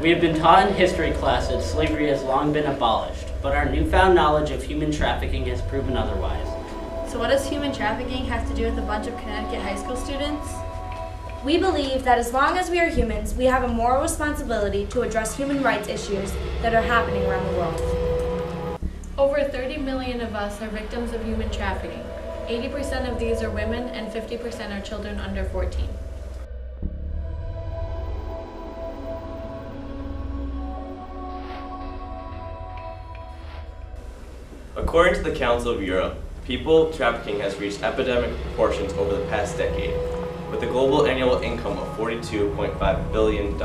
We have been taught in history class that slavery has long been abolished, but our newfound knowledge of human trafficking has proven otherwise. So what does human trafficking have to do with a bunch of Connecticut high school students? We believe that as long as we are humans, we have a moral responsibility to address human rights issues that are happening around the world. Over 30 million of us are victims of human trafficking. 80% of these are women and 50% are children under 14. According to the Council of Europe, people trafficking has reached epidemic proportions over the past decade, with a global annual income of $42.5 billion.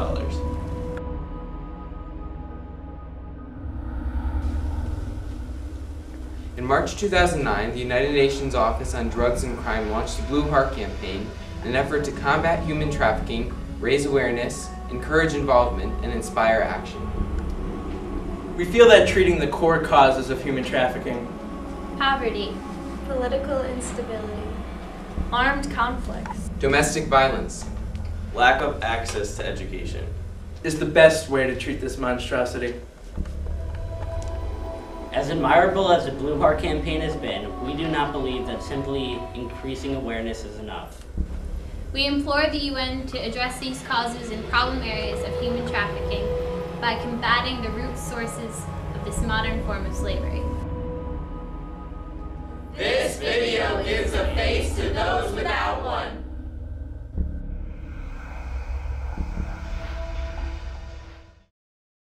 In March 2009, the United Nations Office on Drugs and Crime launched the Blue Heart Campaign, in an effort to combat human trafficking, raise awareness, encourage involvement, and inspire action. We feel that treating the core causes of human trafficking poverty, political instability, armed conflicts, domestic violence, lack of access to education is the best way to treat this monstrosity. As admirable as the Blue Heart campaign has been, we do not believe that simply increasing awareness is enough. We implore the UN to address these causes and problem areas of human trafficking by combating the root sources of this modern form of slavery.